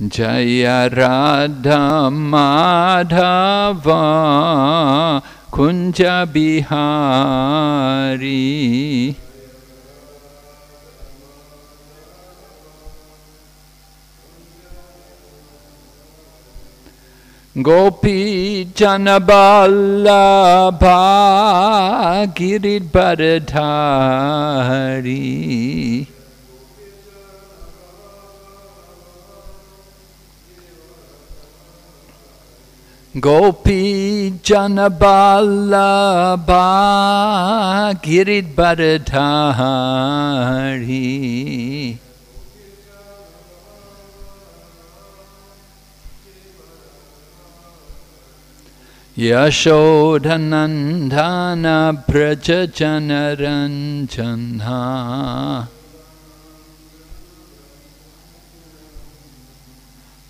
जय Radha Madhava Kunj Bihari Gopi Janaballa Bhagiripadhari Gopi Janabala Bhagirid Bharadhari Yashodhanandana Braja Janaranjana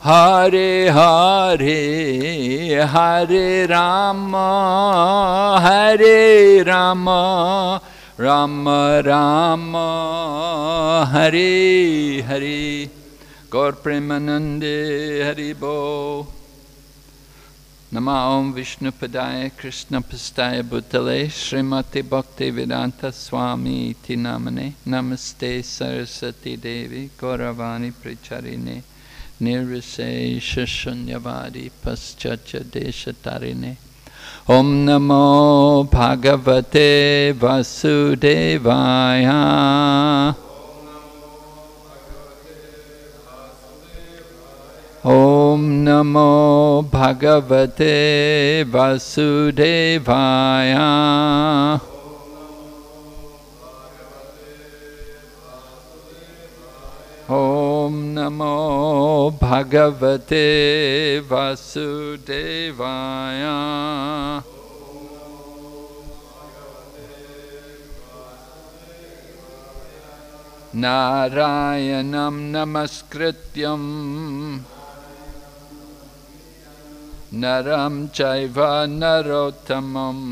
Hare Hare Hare Rama Hare Rama Rama Rama Hare Hare Gaur Premanande Hari Bo Nama Om Vishnu Padaya Krishna Pastaya Bhutale Srimati Bhakti Vedanta Swami Iti Namane Namaste Sarasati Devi Gauravani Pricharine Nirvisesha Shunyavadi Paschacha Deshatarine Om Namo Bhagavate Vasudevaya Om Namo Bhagavate Vasudevaya ॐ नमो भगवते वासुदेवाय नारायणं नमस्कृत्यम् नरं चैव नरोत्तमम्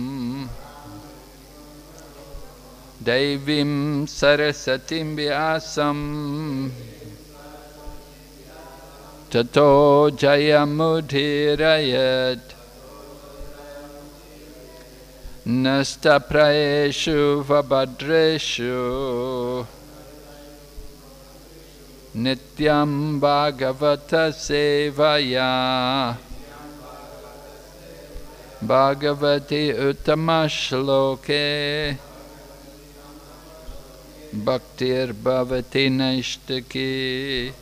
दैवीं सरस्वतीं व्यासम् ततो जयमुधिरयत् नस्तप्रयेषु वभद्रेषु। नित्यं भागवतसेवया भगवति उत्तमश्लोके। Bhaktir Bhavati Naishtaki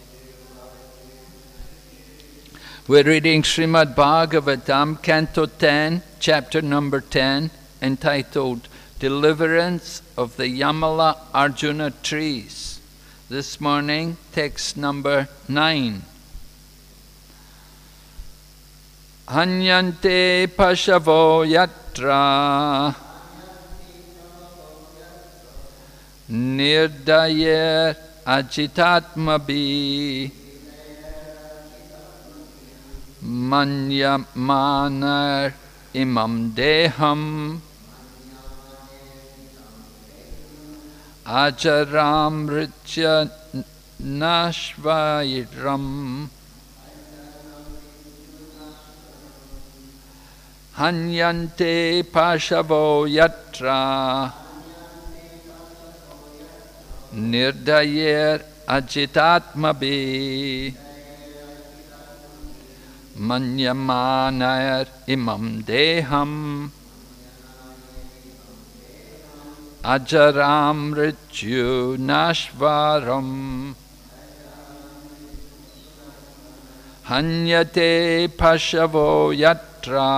We're reading Srimad Bhagavatam, Canto 10, chapter number 10, entitled Deliverance of the Yamala Arjuna Trees. This morning, text number 9. Hanyante Pashavo Yatra Nirdayer Ajitatmabi Manyamanar Imam Deham Ajaram Ritya Nashvairam Hanyante Pashavo Yatra निर्दयेरजितात्मभिः मन्यमानैरिमं देहम्। अजरामृच्युनाश्वारुम् हन्यते पशवो यत्रा।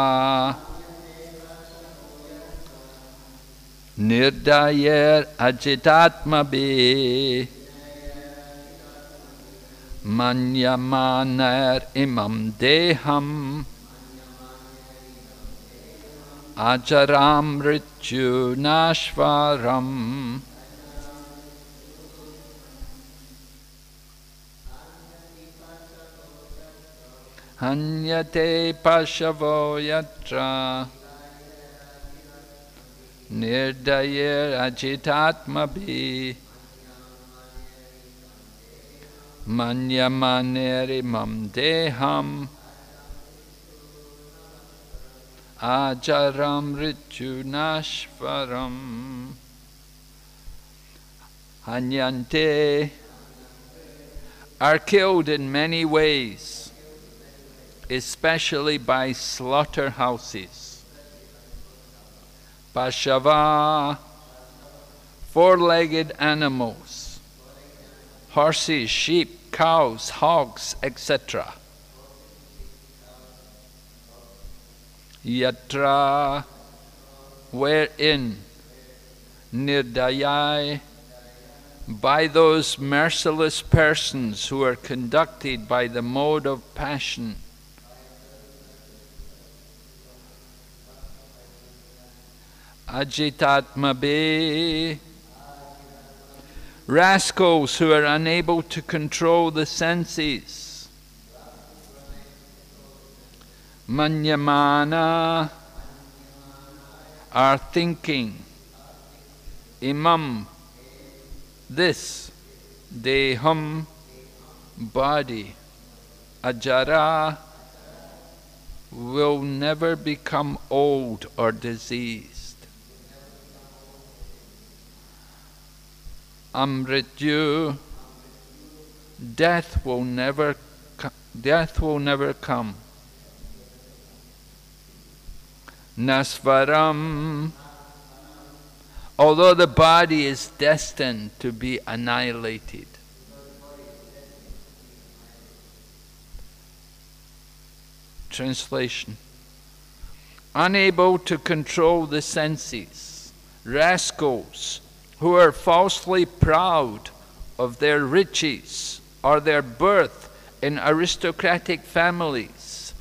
Pashavo Yatra Nirdayer Ajitatmabi Manyamanar Imam Deham. Ajaram Rityu Nashvaram. Hanyate Pashavo Yatra Nirdayer Ajitatmabi Manyamanerimam Deham. Ajaram Rityunashvaram Hanyante. Are killed in many ways, especially by slaughterhouses. Pashava, four-legged animals, horses, sheep, cows, hogs, etc. Yatra, wherein, nirdayai, by those merciless persons who are conducted by the mode of passion. Ajitatmabe, rascals who are unable to control the senses. Manyamana are thinking. Imam, this, deham, body. Ajara will never become old or diseased. Amrityu, death will never, death will never come. Nasvaram, although the body is destined to be annihilated. Translation Unable to control the senses, rascals who are falsely proud of their riches or their birth in aristocratic families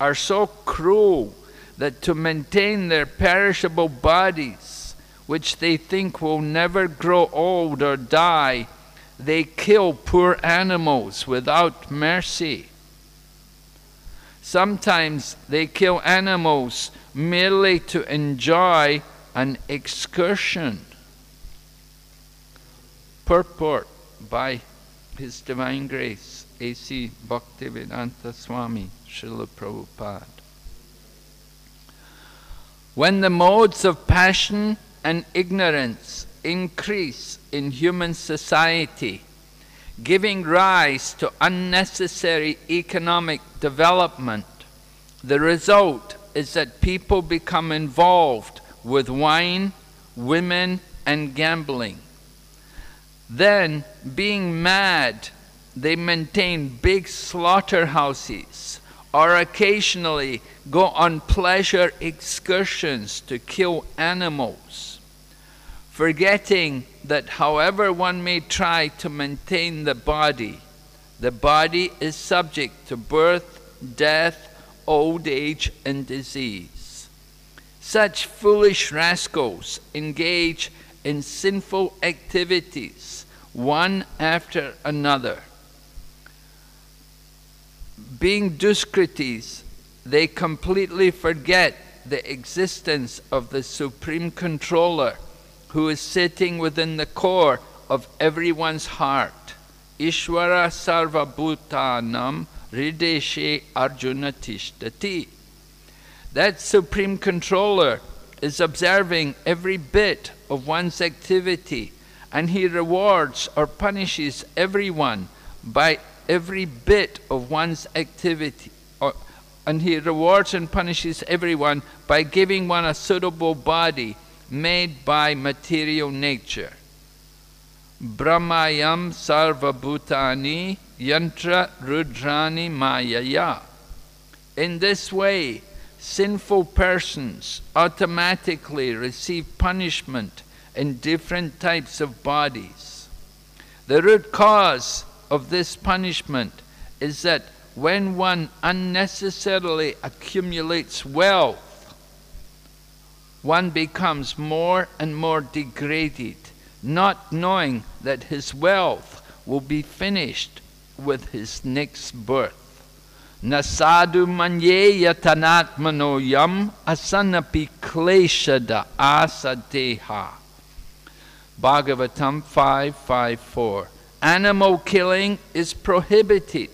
are so cruel that to maintain their perishable bodies, which they think will never grow old or die, they kill poor animals without mercy. Sometimes they kill animals merely to enjoy an excursion. Purport by His Divine Grace, A.C. Bhaktivedanta Swami, Srila Prabhupada. When the modes of passion and ignorance increase in human society, giving rise to unnecessary economic development, the result is that people become involved with wine, women, and gambling. Then, being mad, they maintain big slaughterhouses or occasionally go on pleasure excursions to kill animals, forgetting that however one may try to maintain the body, the body is subject to birth, death, old age, and disease. Such foolish rascals engage in sinful activities, one after another. Being Duskritis, they completely forget the existence of the Supreme Controller who is sitting within the core of everyone's heart. Ishvara Sarvabhutanam Rideshe Arjuna Tishtati. That Supreme Controller is observing every bit of one's activity and he rewards or punishes everyone by every bit of one's activity. Or, and he rewards and punishes everyone by giving one a suitable body made by material nature. Brahmayam sarvabhutani yantra rudrani mayaya. In this way, sinful persons automatically receive punishment in different types of bodies. The root cause of this punishment is that when one unnecessarily accumulates wealth, one becomes more and more degraded, not knowing that his wealth will be finished with his next birth. Nasadu manye yatanatmano yam asanapi kleshada asadeha. Bhagavatam 554. Animal killing is prohibited.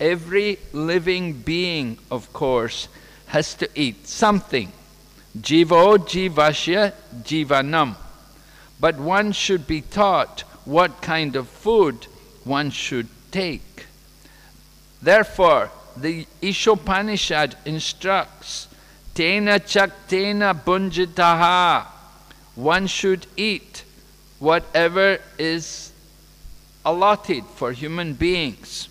Every living being, of course, has to eat something. Jivo jivasya jivanam. But one should be taught what kind of food one should take. Therefore, the Ishopanishad instructs, Tena chaktena bunjitaha. One should eat whatever is allotted for human beings.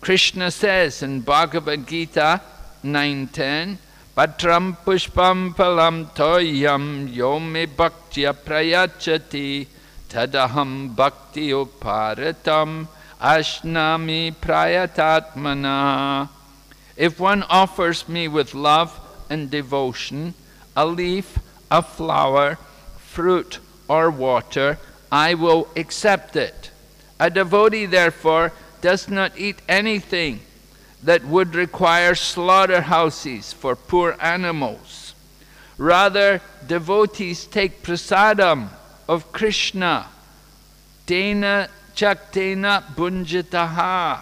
Krishna says in Bhagavad Gita 9.10, Patram pushpam palam toyam yome bhaktya prayachati tadaham bhakti uparatam ashnami prayatatmana. If one offers me with love and devotion a leaf, a flower, fruit, or water, I will accept it. A devotee, therefore, does not eat anything that would require slaughterhouses for poor animals. Rather, devotees take prasadam of Krishna. Tena chaktena bunjitaha.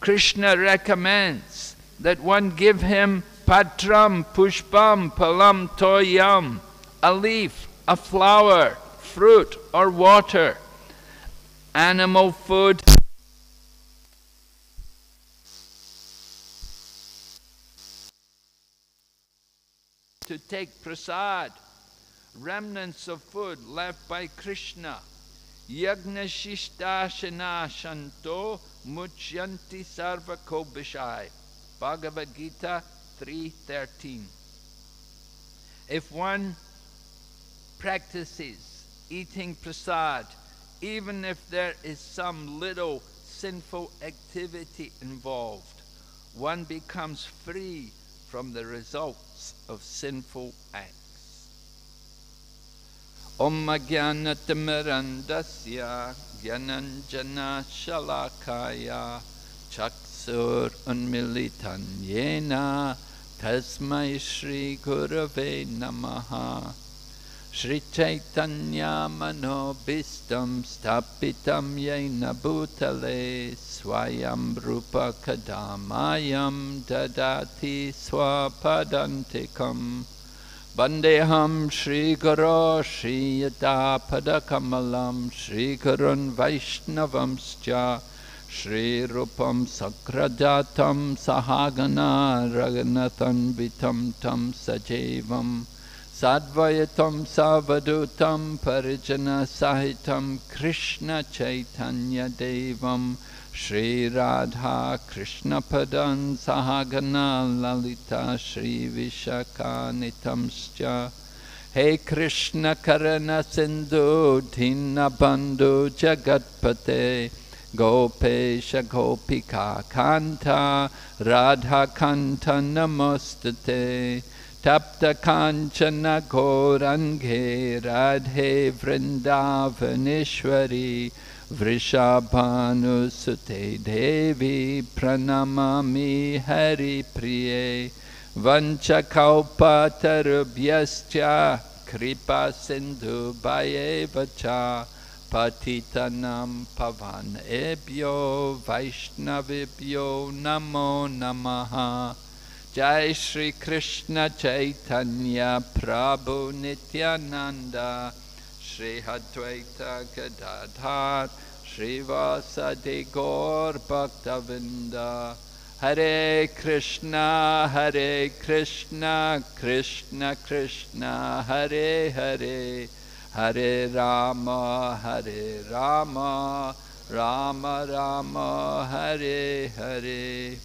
Krishna recommends that one give him patram, pushpam, palam, toyam, a leaf, a flower, fruit, or water, animal food. To take prasad, remnants of food left by Krishna. Yagna Shishtashana Shanto Muchyanti Sarva Kobishai. Bhagavad Gita 3.13 If one practices eating prasad, even if there is some little sinful activity involved, one becomes free from the results of sinful acts. Om Jnanatimirandasya Gyananjana Shalakaya Chaksur Shri Chaitanya Manobistam Stapitam Yena Bhutale Swayam Rupa Kadamayam Dadati Swapadantikam. Vandeham Shri Guru Shri Yadapada Kamalam Shri Gurun Vaishnavamscha श्रीरूपं सक्रजातं सहागना रनतं तं सजीवं साद्वयतं सावदुतं परिचनसाहितं कृष्णचैतन्यदैवं श्रीराधाकृष्णपदं सहागना ललिता हे कृष्णकरणसिन्धु धिन्नबन्धु जगत्पते Gopesha Gopika Kanta Radha Kanta Namostate Tapta Kanchana Gorange Radhe Vrindavaneshwari Vrishabhanusute Devi Pranamami Hari Priye Vanchakaupatarubhyascha Kripa Sindhu Bhaye Vacha Patitanam Pavan Ebyo Vaishnavibhyo Namo Namaha Jai Shri Krishna Chaitanya Prabhu Nityananda Shri Advaita Gadadhar Shri Vasadi Gaur Bhaktavinda Hare Krishna Hare Krishna Krishna Krishna Hare Hare Hare Rama Hare Rama Rama Rama Hare Hare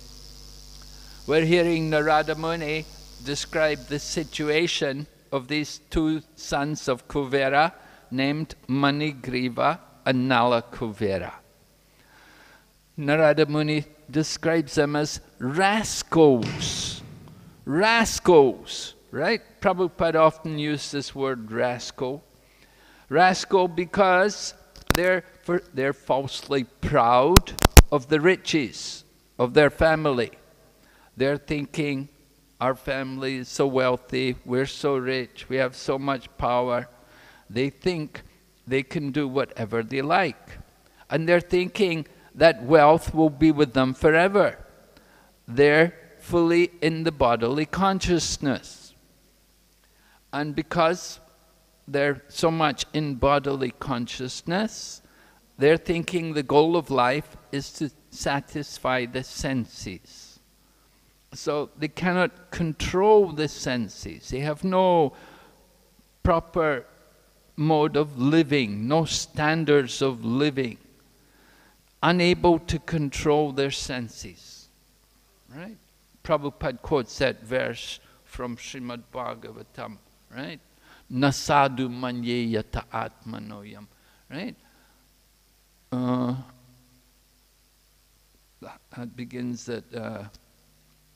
we're hearing Narada Muni describe the situation of these two sons of Kuvera named Manigriva and Nala Kuvera. Narada Muni describes them as rascals. Rascals, right? Prabhupada often used this word rascal. Rascal because they're, for, they're falsely proud of the riches of their family. They're thinking, our family is so wealthy, we're so rich, we have so much power. They think they can do whatever they like. And they're thinking that wealth will be with them forever. They're fully in the bodily consciousness. And because they're so much in bodily consciousness, they're thinking the goal of life is to satisfy the senses. So they cannot control the senses. They have no proper mode of living, no standards of living, unable to control their senses. Right? Prabhupada quotes that verse from Srimad Bhagavatam, right? Nasadu manye yata atmanoyam, right? Uh, that begins that. Uh,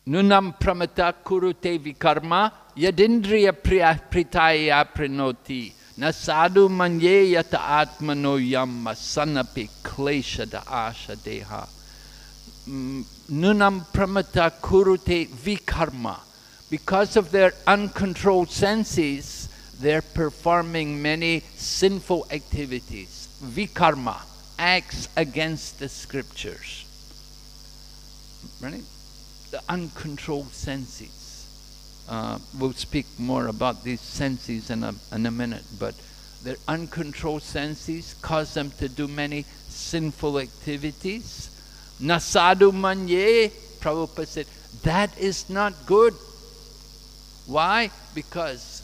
Nunam pramata kurute vikarma yadindriya pritaya prinoti na sadhu manye yata atmano yam sanapi kleshada asha deha. Nunam pramata kurute vikarma. Because of their uncontrolled senses, they're performing many sinful activities. Vikarma, acts against the scriptures. Right? the uncontrolled senses. Uh, we'll speak more about these senses in a, in a minute, but their uncontrolled senses cause them to do many sinful activities. Nasadu manye, Prabhupada said, that is not good. Why? Because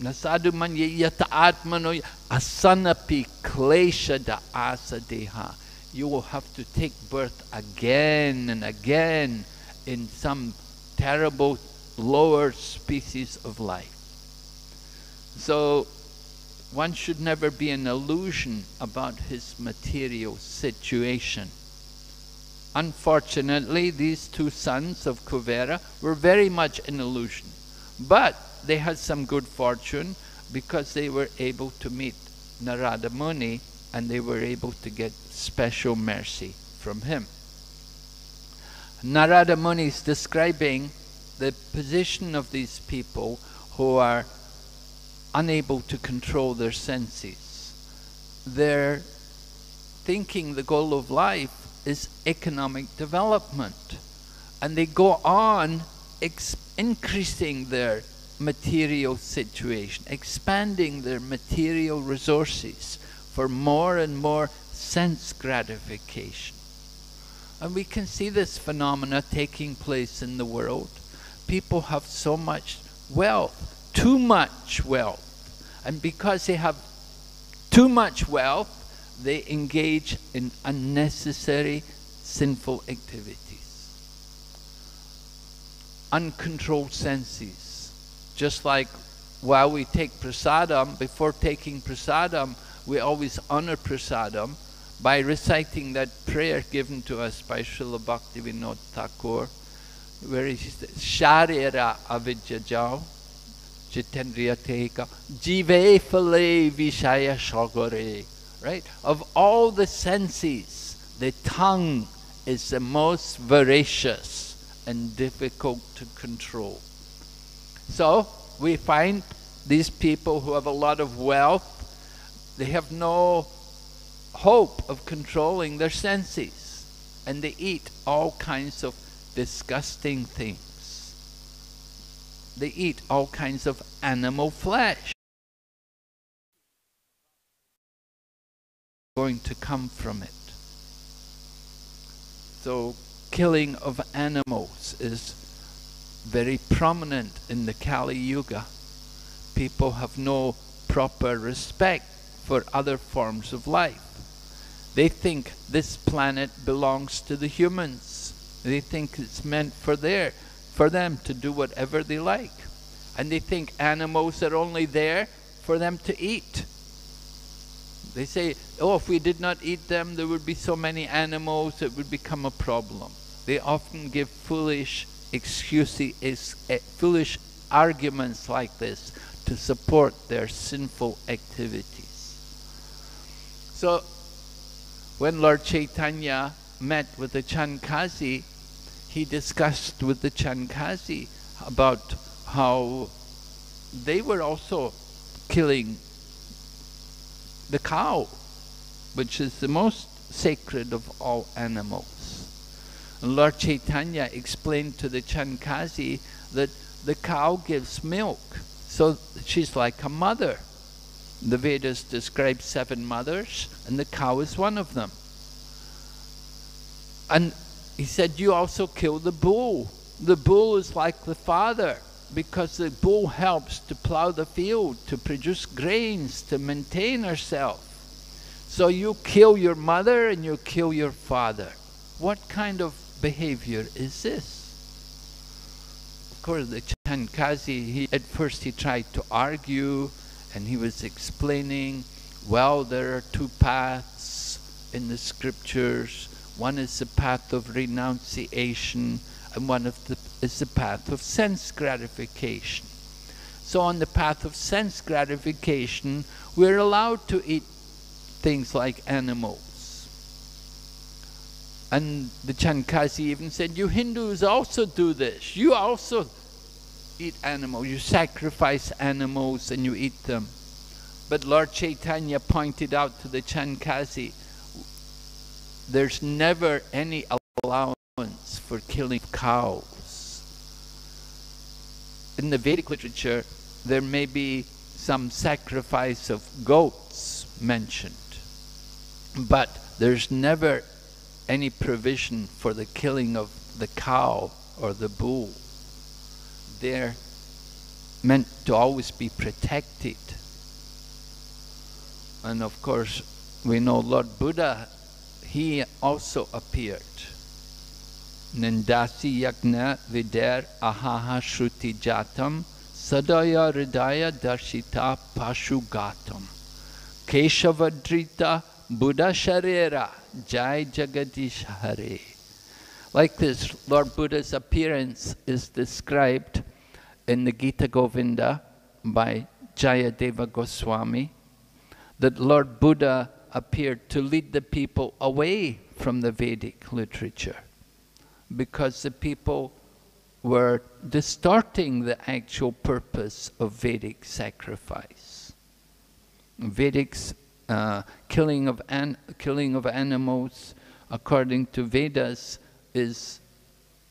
nasadu manye yata atmano asanapi klesha da asadeha. You will have to take birth again and again in some terrible lower species of life. So one should never be an illusion about his material situation. Unfortunately, these two sons of Kuvera were very much an illusion. But they had some good fortune because they were able to meet Narada Muni and they were able to get special mercy from him. Narada Muni is describing the position of these people who are unable to control their senses. They're thinking the goal of life is economic development. And they go on increasing their material situation, expanding their material resources for more and more sense gratification. And we can see this phenomena taking place in the world. People have so much wealth, too much wealth. And because they have too much wealth, they engage in unnecessary sinful activities. Uncontrolled senses. Just like while we take prasadam, before taking prasadam, we always honor prasadam by reciting that prayer given to us by Srila Bhaktivinoda Thakur, where he says, Sharira avidjajao, jitendriya teka, jive fale vishaya shagore. Right? Of all the senses, the tongue is the most voracious and difficult to control. So, we find these people who have a lot of wealth, they have no hope of controlling their senses. And they eat all kinds of disgusting things. They eat all kinds of animal flesh. Going to come from it. So, killing of animals is very prominent in the Kali Yuga. People have no proper respect for other forms of life. They think this planet belongs to the humans. They think it's meant for their, for them to do whatever they like. And they think animals are only there for them to eat. They say, oh, if we did not eat them, there would be so many animals, it would become a problem. They often give foolish excuses, foolish arguments like this to support their sinful activities. So when Lord Chaitanya met with the Chand Kazi, he discussed with the Chand Kazi about how they were also killing the cow, which is the most sacred of all animals. And Lord Chaitanya explained to the Chand Kazi that the cow gives milk, so she's like a mother. The Vedas describe seven mothers, and the cow is one of them. And he said, You also kill the bull. The bull is like the father because the bull helps to plow the field, to produce grains, to maintain herself. So you kill your mother and you kill your father. What kind of behavior is this? Of course, the Chand Kazi, he, at first he tried to argue, and he was explaining, well, there are two paths in the scriptures. One is the path of renunciation, and one of the, is the path of sense gratification. So on the path of sense gratification, we're allowed to eat things like animals. And the Chand Kazi even said, you Hindus also do this. You also eat animals. You sacrifice animals and you eat them. But Lord Chaitanya pointed out to the Chand Kazi, there's never any allowance for killing cows. In the Vedic literature, there may be some sacrifice of goats mentioned, but there's never any provision for the killing of the cow or the bull they're meant to always be protected. And of course, we know Lord Buddha, he also appeared. Nindasi yagna vider ahaha shruti jatam sadaya ridaya darshita pashugatam keshavadrita buddha sharira jai jagadish hare. Like this, Lord Buddha's appearance is described in the Gita Govinda by Jayadeva Goswami that Lord Buddha appeared to lead the people away from the Vedic literature because the people were distorting the actual purpose of Vedic sacrifice. Vedic uh, killing, of an, killing of animals, according to Vedas, is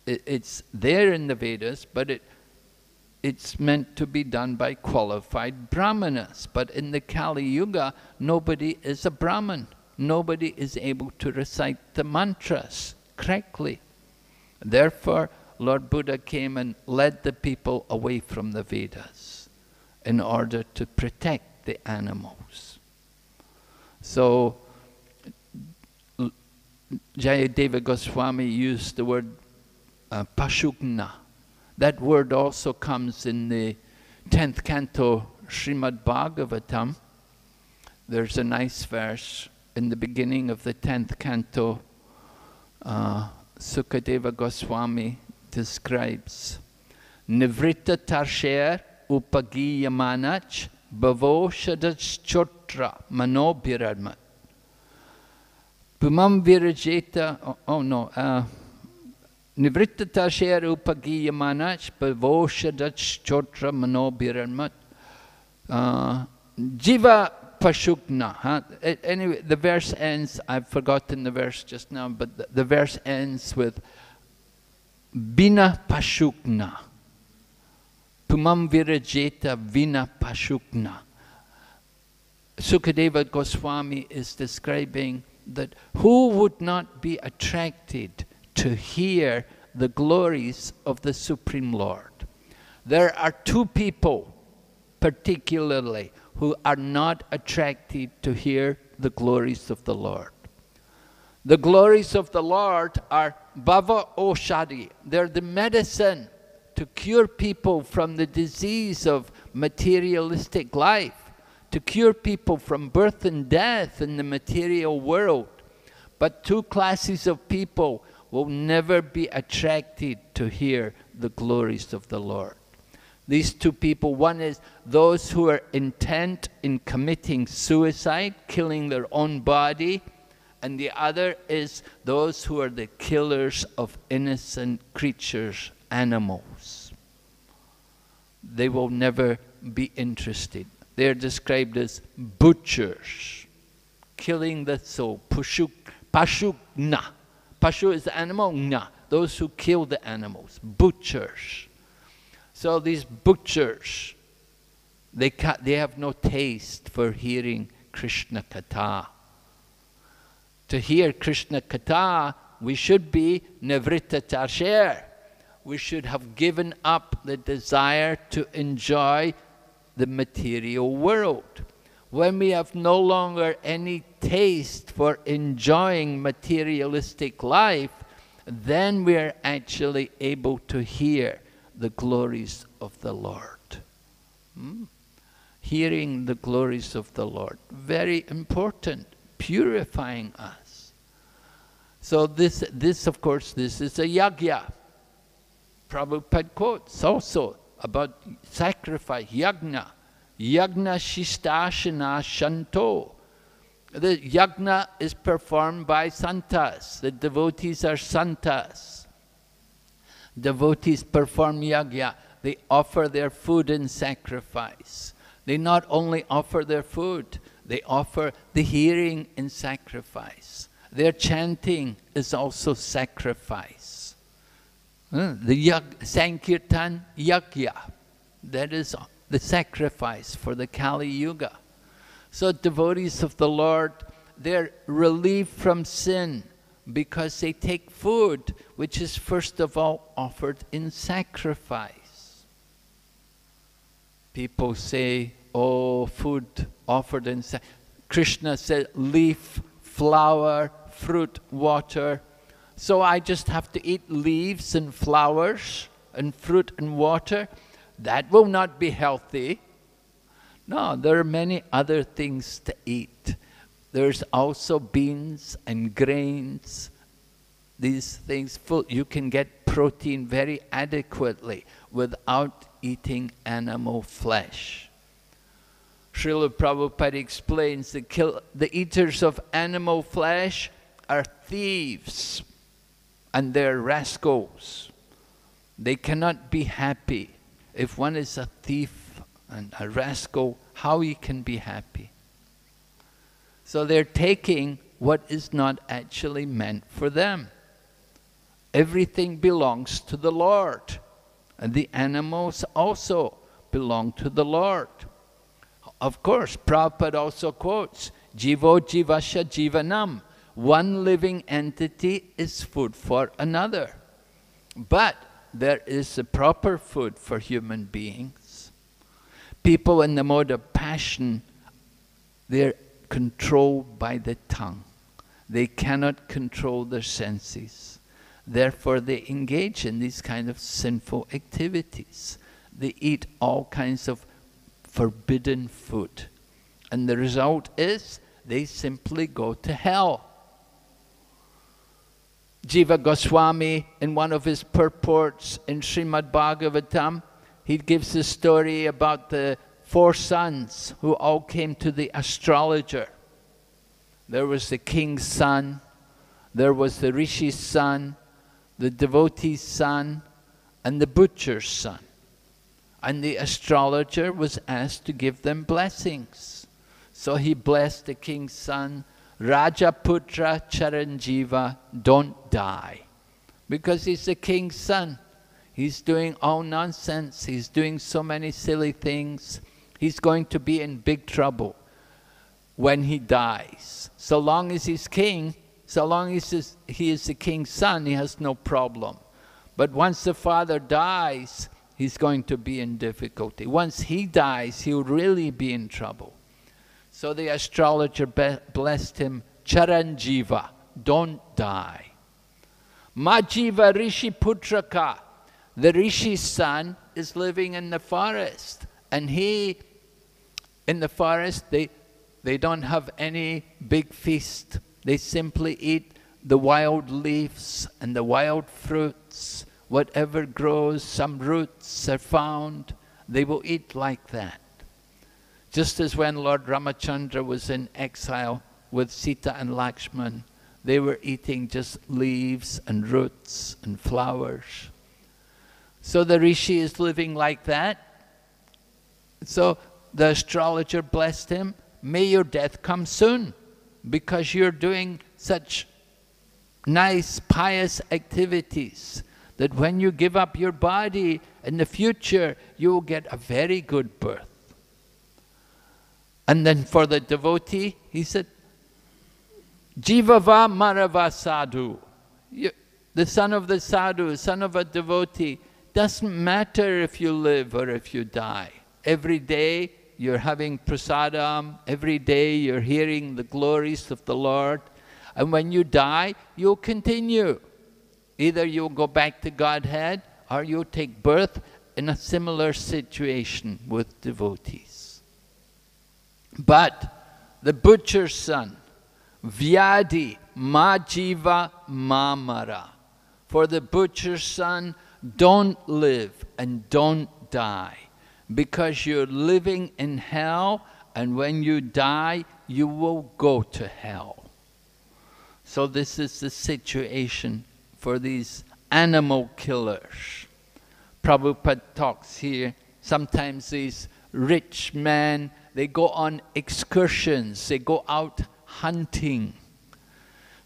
it, it's there in the Vedas, but it it's meant to be done by qualified brahmanas. But in the Kali Yuga, nobody is a brahman. Nobody is able to recite the mantras correctly. Therefore, Lord Buddha came and led the people away from the Vedas in order to protect the animals. So, Jayadeva Goswami used the word uh. That word also comes in the 10th canto Srimad Bhagavatam. There's a nice verse in the beginning of the 10th canto. Uh, Sukadeva Goswami describes Nivritta Tarsher Upagiyamanach Bhavo Shadachchotra Manobhiradmat. Pumam Virajeta, oh, oh no, uh, Nivritta Tarsher Upagiyamanach Bhavo Shadachchotra Manobhiradmat. Uh, Jiva Pashukna. Anyway, the verse ends, I've forgotten the verse just now, but the, the verse ends with Bina Pashukna. Pumam Virajeta Vina Pashukna. Sukadeva Goswami is describing that who would not be attracted to hear the glories of the Supreme Lord? There are two people particularly who are not attracted to hear the glories of the Lord. The glories of the Lord are Bhava Oshadi. They're the medicine to cure people from the disease of materialistic life, to cure people from birth and death in the material world. But two classes of people will never be attracted to hear the glories of the Lord these two people. One is those who are intent in committing suicide, killing their own body, and the other is those who are the killers of innocent creatures, animals. They will never be interested. They are described as butchers, killing the soul. Pashuk na. Pashu is the animal, na. Those who kill the animals, butchers. So these butchers, they, they have no taste for hearing Krishna Katha. To hear Krishna Katha, we should be Nivritta Tarsher. We should have given up the desire to enjoy the material world. When we have no longer any taste for enjoying materialistic life, then we are actually able to hear the glories of the Lord. Hmm? Hearing the glories of the Lord. Very important, purifying us. So this, this of course, this is a yagya. Prabhupada quotes also about sacrifice, yagna. Yagna shistashana shanto. The yagna is performed by santas. The devotees are santas devotees perform yagya, they offer their food in sacrifice. They not only offer their food, they offer the hearing in sacrifice. Their chanting is also sacrifice. Hmm? The yag, Sankirtan Yagya, that is the sacrifice for the Kali Yuga. So devotees of the Lord, they're relieved from sin because they take food which is first of all offered in sacrifice. People say, oh, food offered in sacrifice. Krishna said, leaf, flower, fruit, water. So I just have to eat leaves and flowers and fruit and water. That will not be healthy. No, there are many other things to eat. There's also beans and grains. These things, full, you can get protein very adequately without eating animal flesh. Srila Prabhupada explains that the eaters of animal flesh are thieves and they're rascals. They cannot be happy. If one is a thief and a rascal, how he can be happy? So they're taking what is not actually meant for them. Everything belongs to the Lord. And the animals also belong to the Lord. Of course, Prabhupada also quotes, Jivo Jivasya Jivanam. One living entity is food for another. But there is a proper food for human beings. People in the mode of passion, they're controlled by the tongue. They cannot control their senses. Therefore, they engage in these kind of sinful activities. They eat all kinds of forbidden food. And the result is they simply go to hell. Jiva Goswami, in one of his purports in Srimad Bhagavatam, he gives a story about the four sons who all came to the astrologer. There was the king's son, there was the rishi's son, the devotee's son, and the butcher's son. And the astrologer was asked to give them blessings. So he blessed the king's son, Rajaputra Charanjiva, don't die. Because he's the king's son. He's doing all nonsense. He's doing so many silly things. He's going to be in big trouble when he dies. So long as he's king, so long as he is the king's son, he has no problem. But once the father dies, he's going to be in difficulty. Once he dies, he'll really be in trouble. So the astrologer blessed him, Charanjiva, don't die. Majiva Rishi Putraka, the Rishi's son, is living in the forest. And he, in the forest, they, they don't have any big feast. They simply eat the wild leaves and the wild fruits whatever grows, some roots are found, they will eat like that. Just as when Lord Ramachandra was in exile with Sita and Lakshman, they were eating just leaves and roots and flowers. So the rishi is living like that. So the astrologer blessed him, may your death come soon, because you're doing such nice, pious activities that when you give up your body in the future, you will get a very good birth. And then for the devotee, he said, Jivava Marava Sadhu. You, the son of the sadhu, son of a devotee, doesn't matter if you live or if you die. Every day you're having prasadam, every day you're hearing the glories of the Lord, and when you die, you'll continue. Either you'll go back to Godhead or you'll take birth in a similar situation with devotees. But the butcher's son, Vyadi Majiva Mamara, for the butcher's son, don't live and don't die because you're living in hell and when you die, you will go to hell. So this is the situation for these animal killers. Prabhupada talks here, sometimes these rich men, they go on excursions, they go out hunting.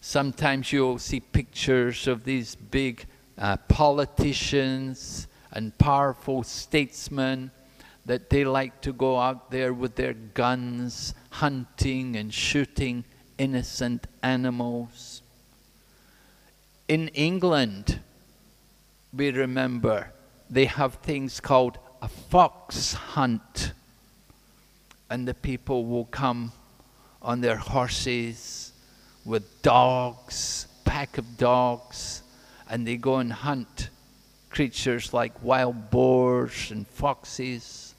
Sometimes you'll see pictures of these big uh, politicians and powerful statesmen that they like to go out there with their guns, hunting and shooting innocent animals. In England, we remember, they have things called a fox hunt. And the people will come on their horses with dogs, pack of dogs, and they go and hunt creatures like wild boars and foxes.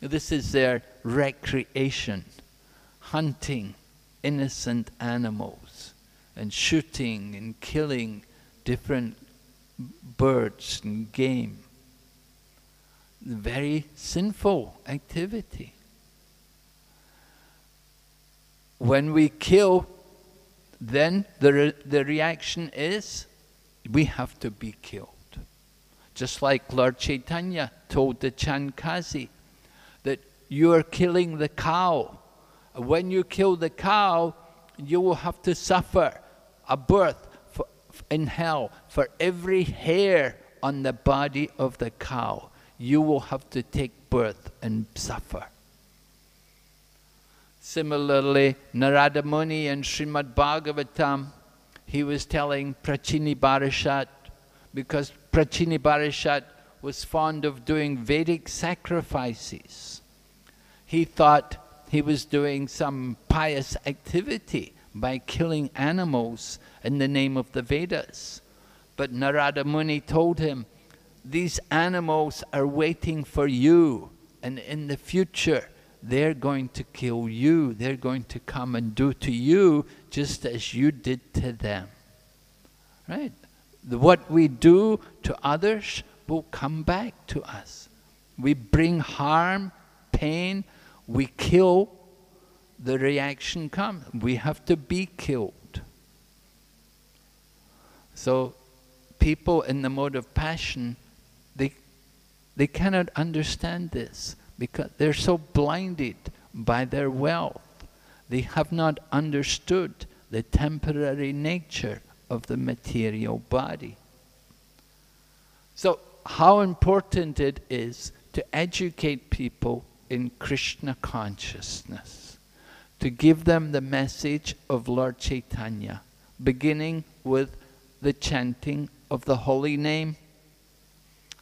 This is their recreation, hunting innocent animals and shooting and killing different birds and game. Very sinful activity. When we kill, then the, re the reaction is we have to be killed. Just like Lord Chaitanya told the Chand Kazi that you are killing the cow When you kill the cow, you will have to suffer a birth for, in hell for every hair on the body of the cow. You will have to take birth and suffer. Similarly, Narada Muni in Srimad Bhagavatam, he was telling Prachinabarhishat, because Prachinabarhishat was fond of doing Vedic sacrifices. He thought he was doing some pious activity by killing animals in the name of the Vedas. But Narada Muni told him, these animals are waiting for you and in the future they're going to kill you. They're going to come and do to you just as you did to them. Right? What we do to others will come back to us. We bring harm, pain, we kill, the reaction comes. We have to be killed. So people in the mode of passion, they, they cannot understand this because they're so blinded by their wealth. They have not understood the temporary nature of the material body. So how important it is to educate people in Krishna consciousness, to give them the message of Lord Chaitanya, beginning with the chanting of the holy name.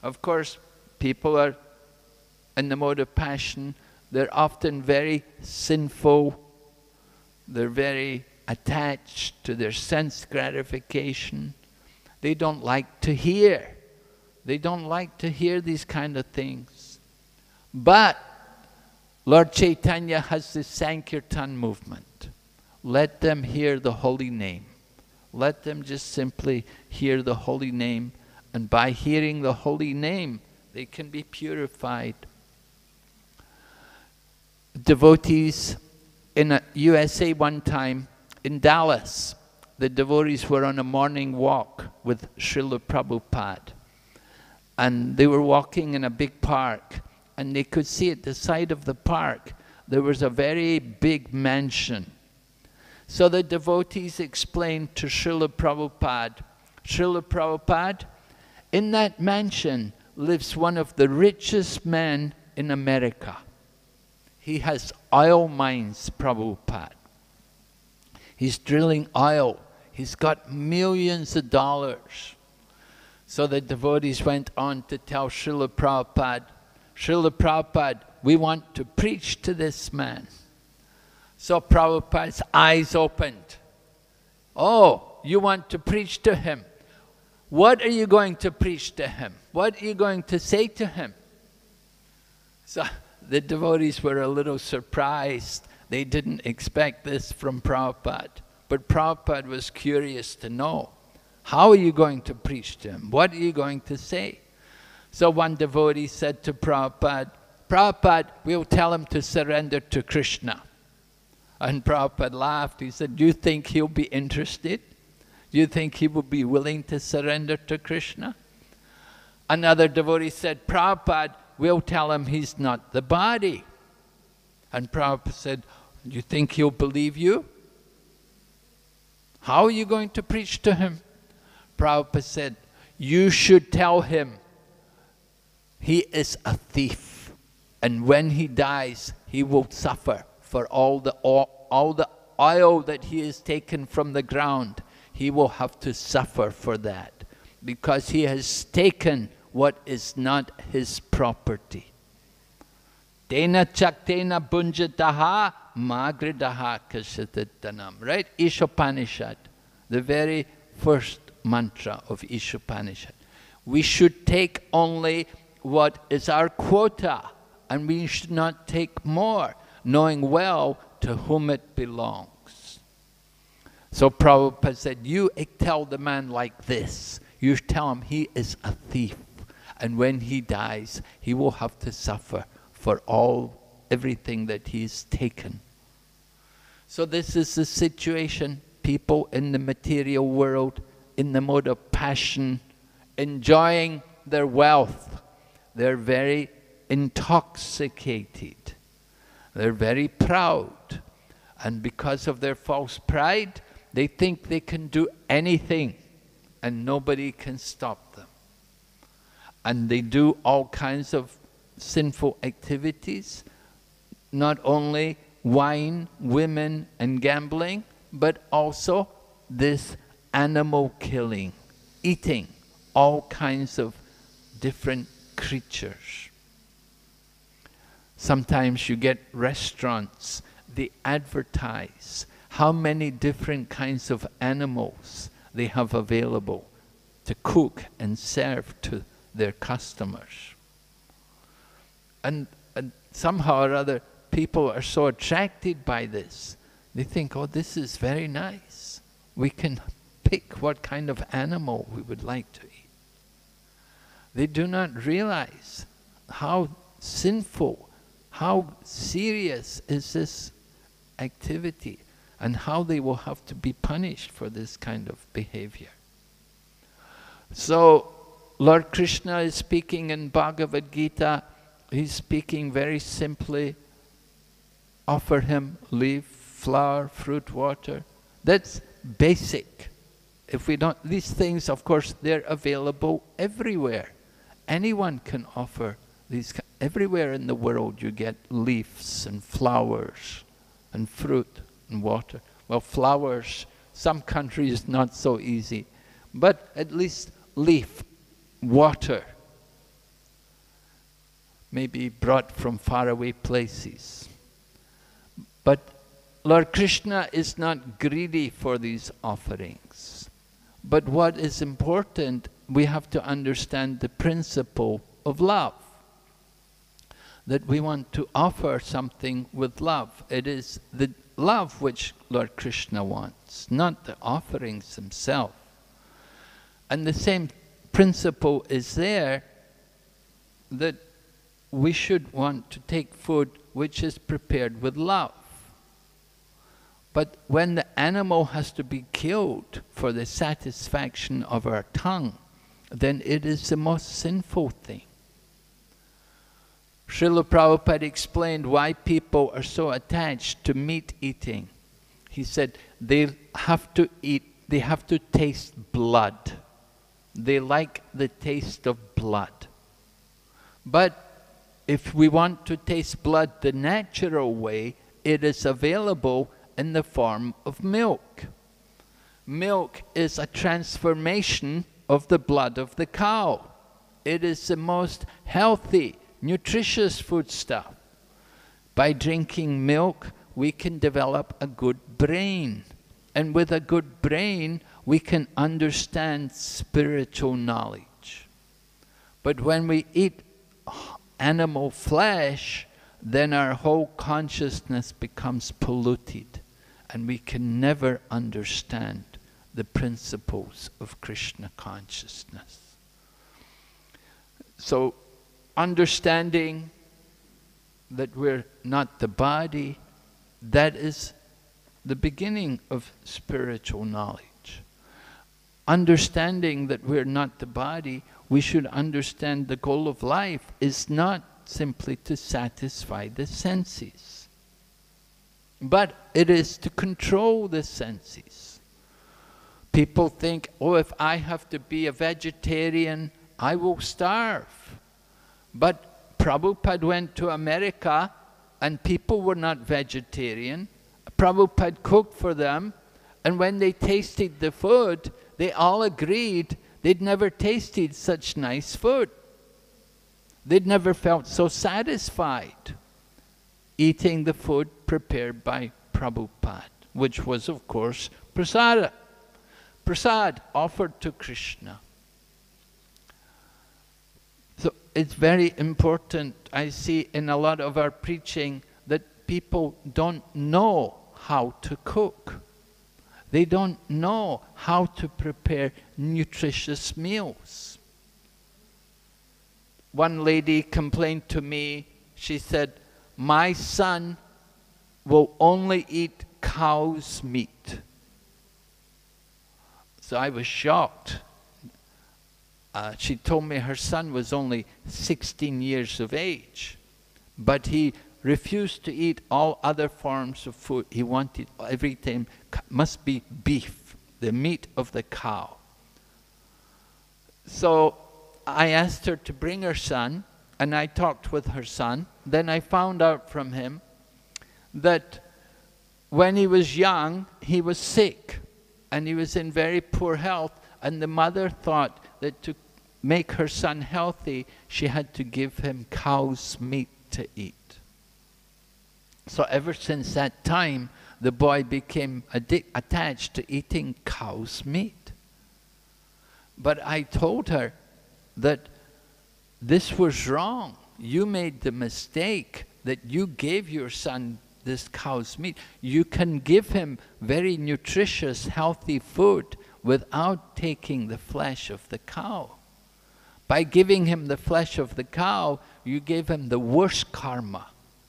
Of course, people are in the mode of passion, they're often very sinful, they're very attached to their sense gratification. They don't like to hear. They don't like to hear these kind of things. But Lord Chaitanya has this Sankirtan movement. Let them hear the holy name. Let them just simply hear the holy name, and by hearing the holy name, they can be purified. Devotees in USA one time, in Dallas, the devotees were on a morning walk with Srila Prabhupada. And they were walking in a big park, and they could see at the side of the park there was a very big mansion so the devotees explained to Srila Prabhupada, Srila Prabhupada, in that mansion lives one of the richest men in America. He has oil mines, Prabhupada. He's drilling oil. He's got millions of dollars. So the devotees went on to tell Srila Prabhupada, Srila Prabhupada, we want to preach to this man. So Prabhupada's eyes opened. Oh, you want to preach to him. What are you going to preach to him? What are you going to say to him? So the devotees were a little surprised. They didn't expect this from Prabhupada. But Prabhupada was curious to know, how are you going to preach to him? What are you going to say? So one devotee said to Prabhupada, Prabhupada, we'll tell him to surrender to Krishna. And Prabhupada laughed. He said, Do you think he'll be interested? Do you think he will be willing to surrender to Krishna? Another devotee said, Prabhupada, we'll tell him he's not the body. And Prabhupada said, you think he'll believe you? How are you going to preach to him? Prabhupada said, You should tell him he is a thief. And when he dies, he will suffer for all the, all, all the oil that he has taken from the ground, he will have to suffer for that because he has taken what is not his property. Tena chaktena bunjataha magridaha kasatitanam. Right? Ishopanishad, the very first mantra of Ishopanishad. We should take only what is our quota and we should not take more knowing well to whom it belongs. So Prabhupada said, you tell the man like this. You tell him he is a thief. And when he dies, he will have to suffer for all, everything that he has taken. So this is the situation. People in the material world, in the mode of passion, enjoying their wealth. They're very intoxicated. They're very proud. And because of their false pride, they think they can do anything and nobody can stop them. And they do all kinds of sinful activities, not only wine, women, and gambling, but also this animal killing, eating all kinds of different creatures. Sometimes you get restaurants, they advertise how many different kinds of animals they have available to cook and serve to their customers. And, and somehow or other, people are so attracted by this. They think, oh, this is very nice. We can pick what kind of animal we would like to eat. They do not realize how sinful, how serious is this activity and how they will have to be punished for this kind of behavior. So, Lord Krishna is speaking in Bhagavad Gita, he's speaking very simply, offer him leaf, flower, fruit, water. That's basic. If we don't, these things, of course, they're available everywhere. Anyone can offer these, everywhere in the world you get leaves and flowers and fruit and water. Well, flowers, some countries not so easy, but at least leaf, water, may be brought from faraway places. But Lord Krishna is not greedy for these offerings. But what is important, we have to understand the principle of love. That we want to offer something with love. It is the love which Lord Krishna wants, not the offerings themselves. And the same principle is there that we should want to take food which is prepared with love. But when the animal has to be killed for the satisfaction of our tongue, then it is the most sinful thing. Srila Prabhupada explained why people are so attached to meat eating. He said they have to eat, they have to taste blood. They like the taste of blood. But if we want to taste blood the natural way, it is available in the form of milk. Milk is a transformation of the blood of the cow. It is the most healthy, nutritious foodstuff. By drinking milk, we can develop a good brain. And with a good brain, we can understand spiritual knowledge. But when we eat animal flesh, then our whole consciousness becomes polluted and we can never understand the principles of Krishna consciousness. So, understanding that we're not the body, that is the beginning of spiritual knowledge. Understanding that we're not the body, we should understand the goal of life is not simply to satisfy the senses but it is to control the senses. People think, oh, if I have to be a vegetarian, I will starve. But Prabhupada went to America and people were not vegetarian. Prabhupada cooked for them, and when they tasted the food, they all agreed they'd never tasted such nice food. They'd never felt so satisfied eating the food prepared by Prabhupada, which was, of course, prasada. Prasad offered to Krishna. So it's very important, I see in a lot of our preaching, that people don't know how to cook. They don't know how to prepare nutritious meals. One lady complained to me, she said, my son will only eat cow's meat. So I was shocked. Uh, she told me her son was only 16 years of age, but he refused to eat all other forms of food. He wanted everything must be beef, the meat of the cow. So I asked her to bring her son, and I talked with her son. Then I found out from him that when he was young, he was sick and he was in very poor health, and the mother thought that to make her son healthy, she had to give him cow's meat to eat. So ever since that time, the boy became attached to eating cow's meat. But I told her that this was wrong. You made the mistake that you gave your son this cow's meat. You can give him very nutritious, healthy food without taking the flesh of the cow. By giving him the flesh of the cow, you gave him the worst karma.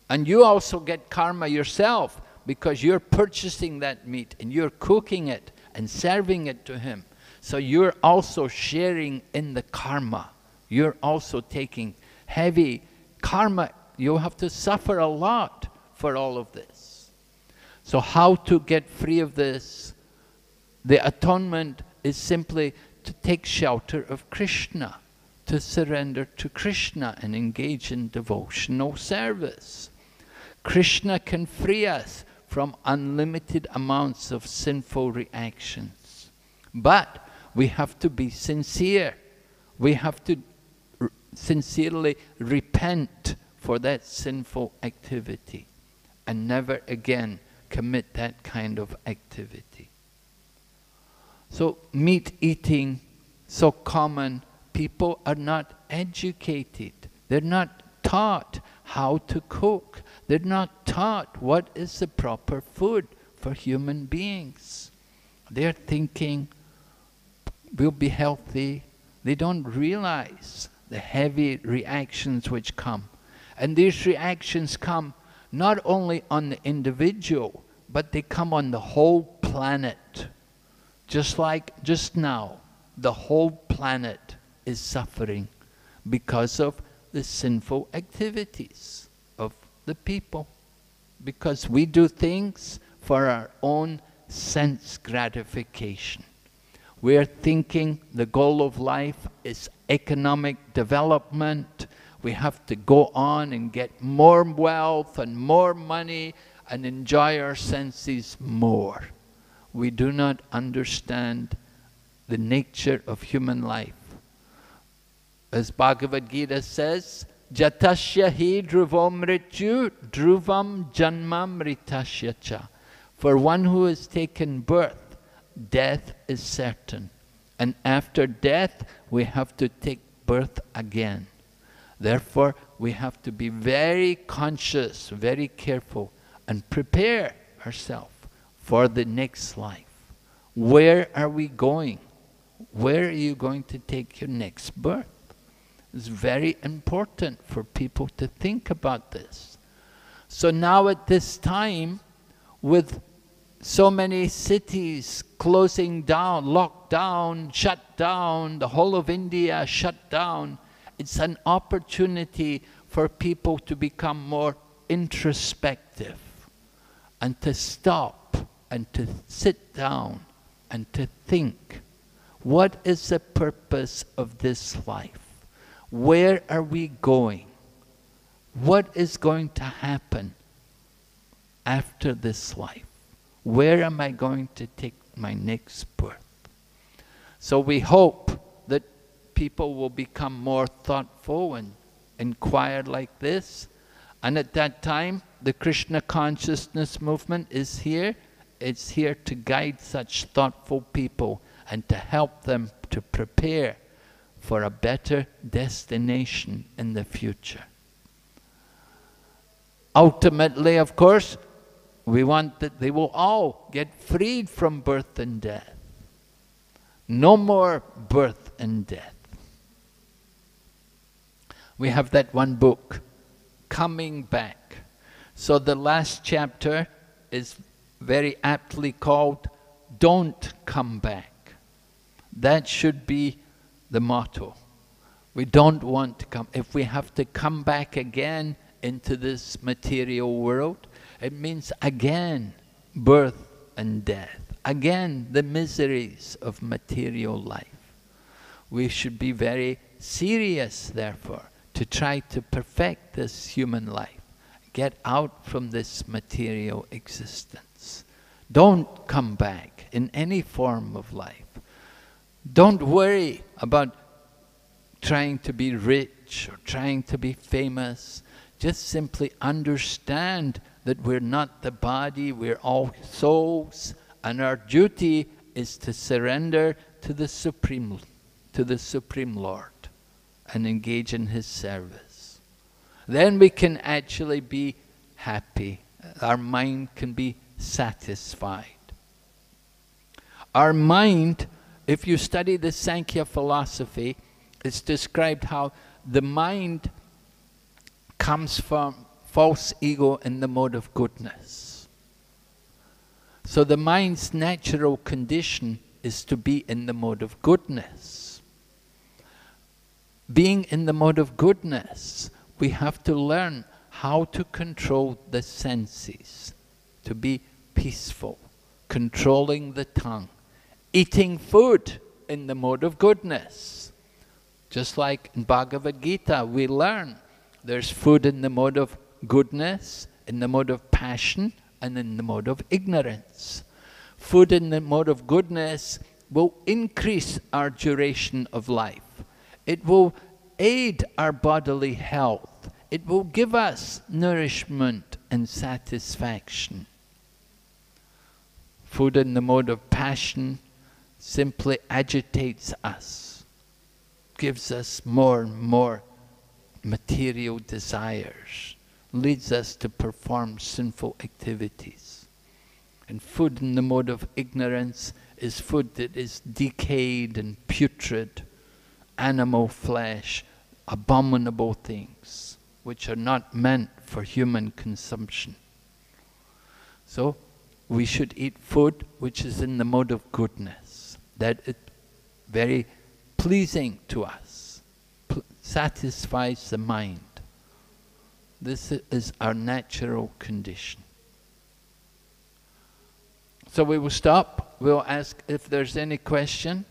And you also get karma yourself because you're purchasing that meat and you're cooking it and serving it to him. So you're also sharing in the karma. You're also taking heavy karma. You have to suffer a lot for all of this. So how to get free of this? The atonement is simply to take shelter of Krishna, to surrender to Krishna and engage in devotional service. Krishna can free us from unlimited amounts of sinful reactions. But we have to be sincere. We have to sincerely repent for that sinful activity and never again commit that kind of activity. So meat eating, so common, people are not educated. They're not taught how to cook. They're not taught what is the proper food for human beings. They're thinking, we'll be healthy. They don't realize the heavy reactions which come. And these reactions come not only on the individual, but they come on the whole planet. Just like just now, the whole planet is suffering because of the sinful activities the people. Because we do things for our own sense gratification. We're thinking the goal of life is economic development, we have to go on and get more wealth and more money and enjoy our senses more. We do not understand the nature of human life. As Bhagavad Gita says, Jatasya hi dhruvam mrityu dhruvam janmam ritasya cha. For one who has taken birth, death is certain. And after death, we have to take birth again. Therefore, we have to be very conscious, very careful, and prepare ourselves for the next life. Where are we going? Where are you going to take your next birth? It's very important for people to think about this. So now at this time, with so many cities closing down, locked down, shut down, the whole of India shut down, it's an opportunity for people to become more introspective and to stop and to sit down and to think what is the purpose of this life? Where are we going? What is going to happen after this life? Where am I going to take my next birth? So we hope that people will become more thoughtful and inquire like this. And at that time, the Krishna consciousness movement is here. It's here to guide such thoughtful people and to help them to prepare for a better destination in the future. Ultimately, of course, we want that they will all get freed from birth and death. No more birth and death we have that one book, Coming Back. So the last chapter is very aptly called Don't Come Back. That should be the motto. We don't want to come. If we have to come back again, into this material world, it means again birth and death. Again, the miseries of material life. We should be very serious, therefore, to try to perfect this human life. Get out from this material existence. Don't come back in any form of life. Don't worry about trying to be rich or trying to be famous. Just simply understand that we're not the body, we're all souls, and our duty is to surrender to the Supreme, to the Supreme Lord and engage in His service. Then we can actually be happy. Our mind can be satisfied. Our mind, if you study the Sankhya philosophy, it's described how the mind comes from false ego in the mode of goodness. So the mind's natural condition is to be in the mode of goodness. Being in the mode of goodness, we have to learn how to control the senses, to be peaceful, controlling the tongue, eating food in the mode of goodness. Just like in Bhagavad Gita, we learn there's food in the mode of goodness, in the mode of passion, and in the mode of ignorance. Food in the mode of goodness will increase our duration of life. It will aid our bodily health. It will give us nourishment and satisfaction. Food in the mode of passion simply agitates us, gives us more and more material desires, leads us to perform sinful activities. And food in the mode of ignorance is food that is decayed and putrid, animal flesh, abominable things, which are not meant for human consumption. So, we should eat food which is in the mode of goodness, that is very pleasing to us, satisfies the mind. This is our natural condition. So we will stop. We'll ask if there's any question.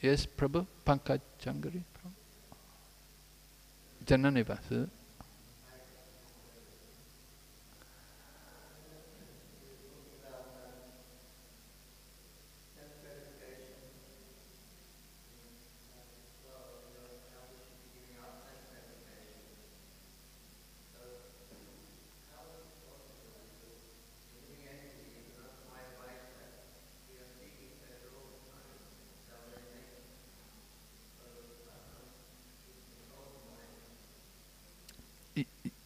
Yes, Prabhu? Pankaj Changari? Jananivasa.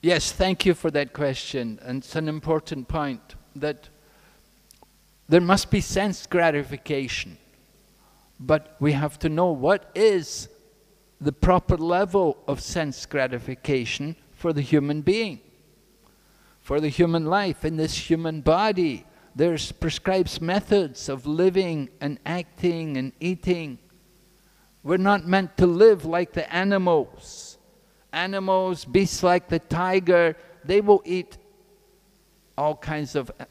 Yes, thank you for that question. And it's an important point that there must be sense gratification. But we have to know what is the proper level of sense gratification for the human being, for the human life in this human body. There's prescribed methods of living and acting and eating. We're not meant to live like the animals animals, beasts like the tiger, they will eat all kinds of uh,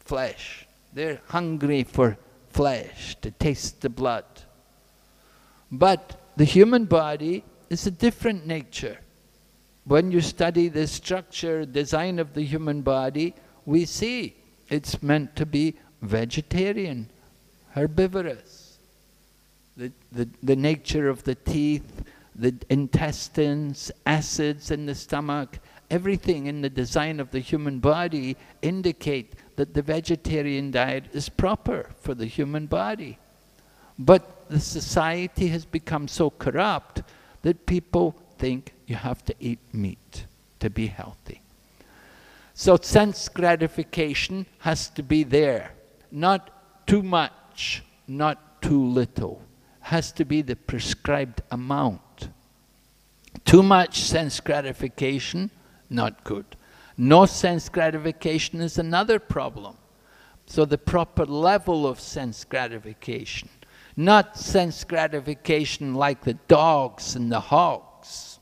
flesh. They're hungry for flesh, to taste the blood. But the human body is a different nature. When you study the structure, design of the human body, we see it's meant to be vegetarian, herbivorous. The, the, the nature of the teeth, the intestines, acids in the stomach, everything in the design of the human body indicate that the vegetarian diet is proper for the human body. But the society has become so corrupt that people think you have to eat meat to be healthy. So sense gratification has to be there. Not too much, not too little. Has to be the prescribed amount. Too much sense gratification, not good. No sense gratification is another problem. So the proper level of sense gratification, not sense gratification like the dogs and the hogs,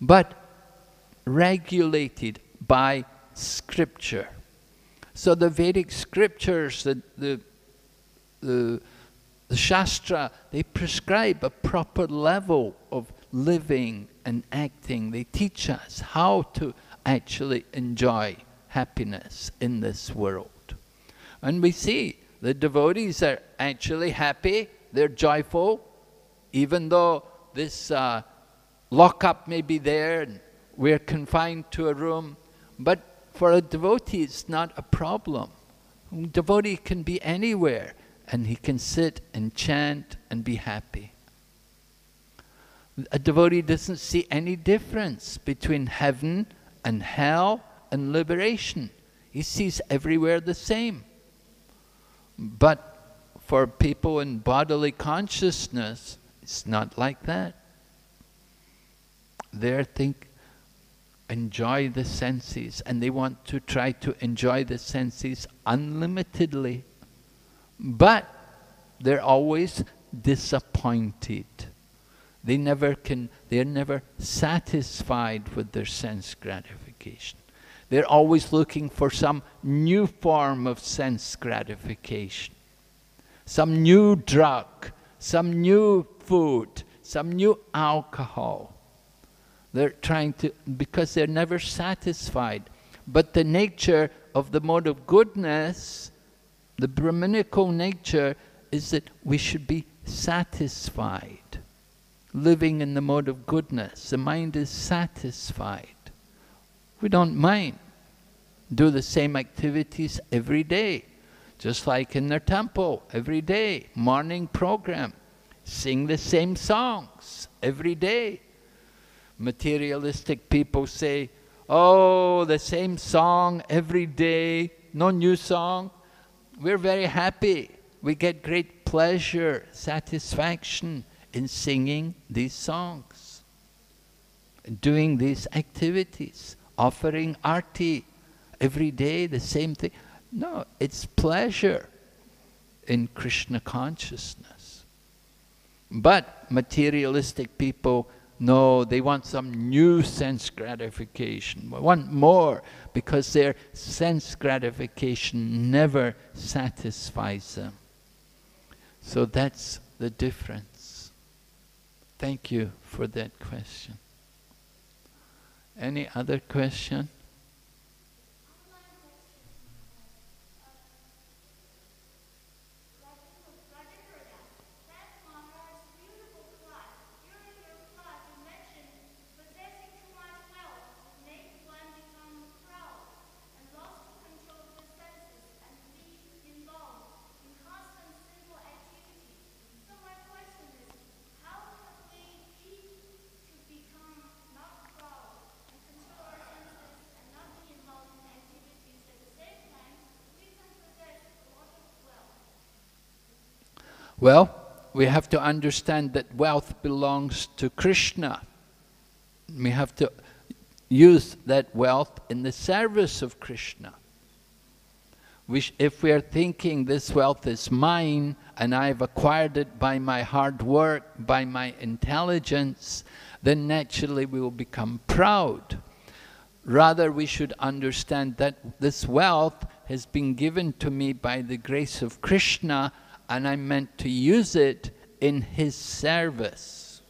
but regulated by scripture. So the Vedic scriptures, the, the, the, the Shastra, they prescribe a proper level of living and acting. They teach us how to actually enjoy happiness in this world. And we see the devotees are actually happy, they're joyful, even though this uh, lockup may be there and we're confined to a room. But for a devotee, it's not a problem. A devotee can be anywhere and he can sit and chant and be happy. A devotee doesn't see any difference between heaven and hell and liberation. He sees everywhere the same. But for people in bodily consciousness, it's not like that. They think, enjoy the senses, and they want to try to enjoy the senses unlimitedly. But they're always disappointed. They never can, they're never satisfied with their sense gratification. They're always looking for some new form of sense gratification, some new drug, some new food, some new alcohol. They're trying to, because they're never satisfied. But the nature of the mode of goodness, the Brahminical nature, is that we should be satisfied. Living in the mode of goodness, the mind is satisfied. We don't mind. Do the same activities every day, just like in their temple, every day, morning program. Sing the same songs every day. Materialistic people say, oh, the same song every day, no new song. We're very happy. We get great pleasure, satisfaction in singing these songs, doing these activities offering arti every day, the same thing. No, it's pleasure in Krishna consciousness. But materialistic people, no, they want some new sense gratification, they want more, because their sense gratification never satisfies them. So that's the difference. Thank you for that question. Any other question? Well, we have to understand that wealth belongs to Krishna. We have to use that wealth in the service of Krishna. if we are thinking this wealth is mine and I've acquired it by my hard work, by my intelligence, then naturally we will become proud. Rather, we should understand that this wealth has been given to me by the grace of Krishna and I'm meant to use it in His service.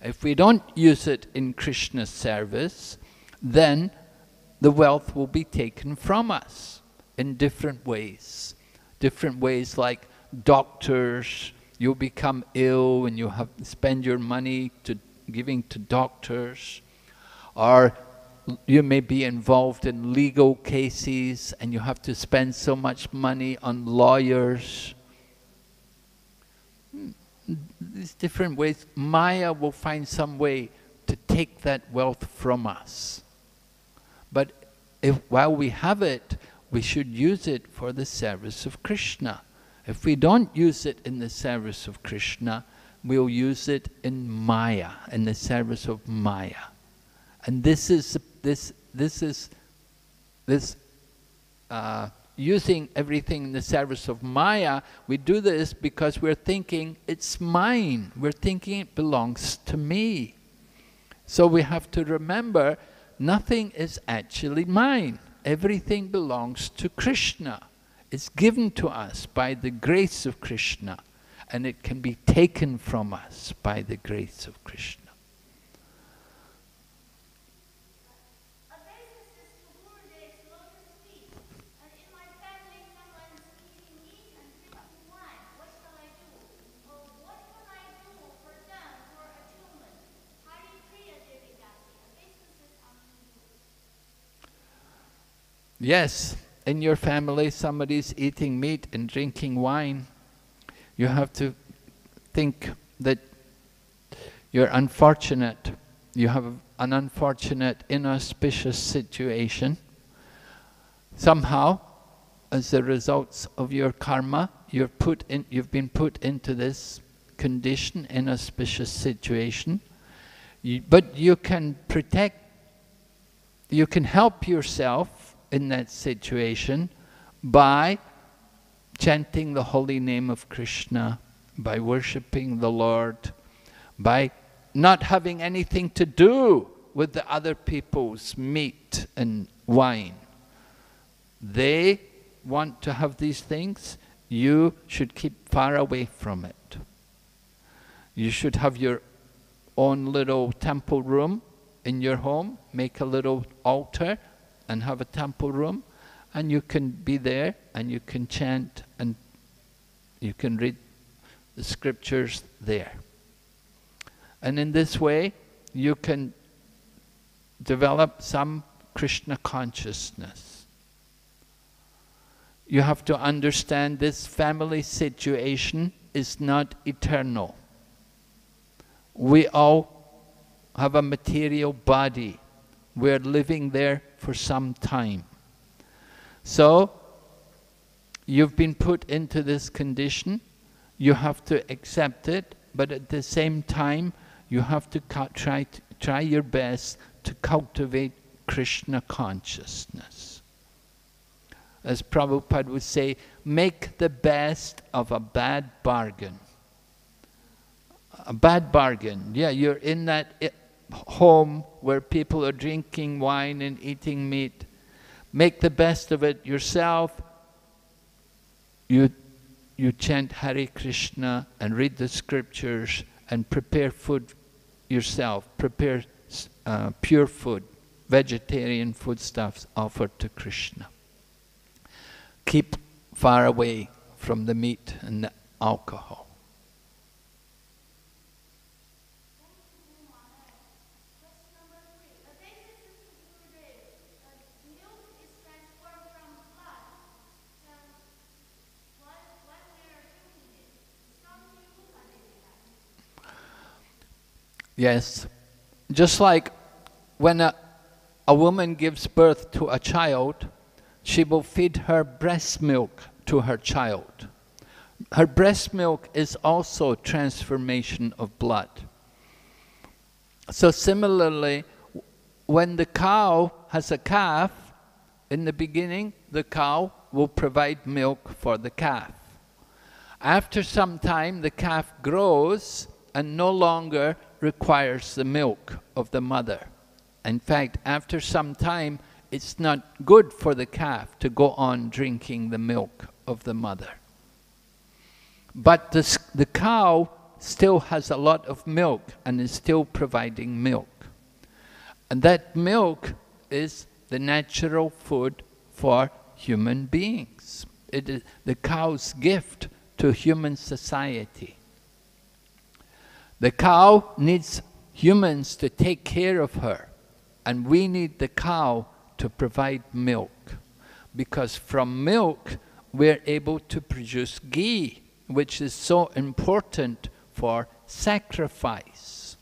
If we don't use it in Krishna's service, then the wealth will be taken from us in different ways. Different ways like doctors, you become ill and you have spend your money to giving to doctors, or you may be involved in legal cases and you have to spend so much money on lawyers. Hmm, these different ways, Maya will find some way to take that wealth from us. But if, while we have it, we should use it for the service of Krishna. If we don't use it in the service of Krishna, we'll use it in Maya, in the service of Maya. And this is this this is this uh, using everything in the service of Maya. We do this because we're thinking it's mine. We're thinking it belongs to me. So we have to remember nothing is actually mine. Everything belongs to Krishna. It's given to us by the grace of Krishna and it can be taken from us by the grace of Krishna. Yes, in your family somebody's eating meat and drinking wine. You have to think that you're unfortunate. You have an unfortunate, inauspicious situation. Somehow, as a result of your karma, you're put in, you've been put into this condition, inauspicious situation. You, but you can protect, you can help yourself in that situation by chanting the holy name of Krishna, by worshipping the Lord, by not having anything to do with the other people's meat and wine. They want to have these things, you should keep far away from it. You should have your own little temple room in your home, make a little altar, and have a temple room and you can be there and you can chant and you can read the scriptures there. And in this way, you can develop some Krishna consciousness. You have to understand this family situation is not eternal. We all have a material body. We're living there for some time. So, you've been put into this condition, you have to accept it, but at the same time, you have to try, try your best to cultivate Krishna consciousness. As Prabhupada would say, make the best of a bad bargain. A bad bargain, yeah, you're in that home where people are drinking wine and eating meat. Make the best of it yourself. You, you chant Hare Krishna and read the scriptures and prepare food yourself. Prepare uh, pure food, vegetarian foodstuffs offered to Krishna. Keep far away from the meat and the alcohol. Yes. Just like when a, a woman gives birth to a child, she will feed her breast milk to her child. Her breast milk is also a transformation of blood. So similarly, when the cow has a calf, in the beginning, the cow will provide milk for the calf. After some time, the calf grows and no longer requires the milk of the mother. In fact, after some time, it's not good for the calf to go on drinking the milk of the mother. But the, the cow still has a lot of milk and is still providing milk. And that milk is the natural food for human beings. It is the cow's gift to human society. The cow needs humans to take care of her, and we need the cow to provide milk. Because from milk, we're able to produce ghee, which is so important for sacrifice.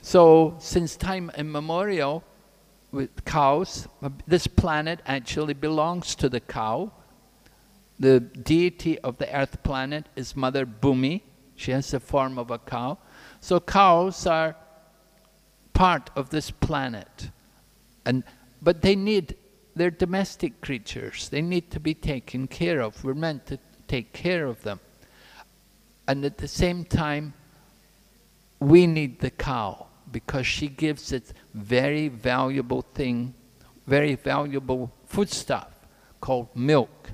So, since time immemorial, with cows, this planet actually belongs to the cow. The deity of the earth planet is Mother Bhumi, she has the form of a cow. So cows are part of this planet. And, but they need, they're domestic creatures. They need to be taken care of. We're meant to take care of them. And at the same time, we need the cow because she gives it very valuable thing, very valuable foodstuff called milk.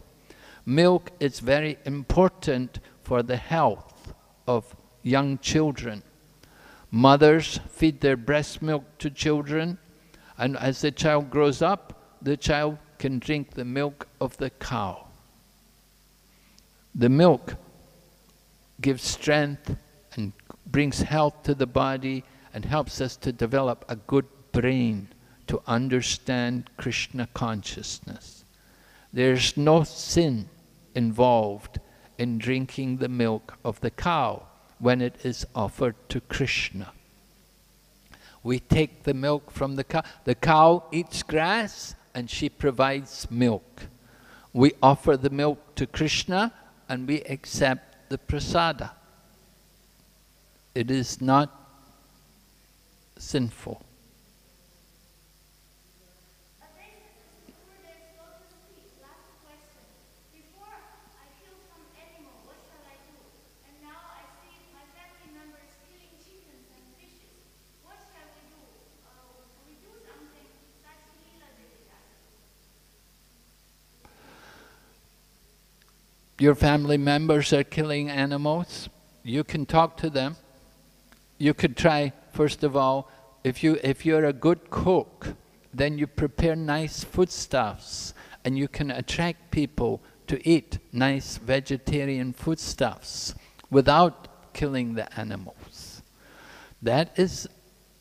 Milk is very important for the health of young children. Mothers feed their breast milk to children, and as the child grows up, the child can drink the milk of the cow. The milk gives strength and brings health to the body and helps us to develop a good brain to understand Krishna consciousness. There's no sin involved in drinking the milk of the cow when it is offered to Krishna. We take the milk from the cow. The cow eats grass and she provides milk. We offer the milk to Krishna and we accept the prasada. It is not sinful. Your family members are killing animals, you can talk to them. You could try, first of all, if, you, if you're a good cook, then you prepare nice foodstuffs and you can attract people to eat nice vegetarian foodstuffs without killing the animals. That is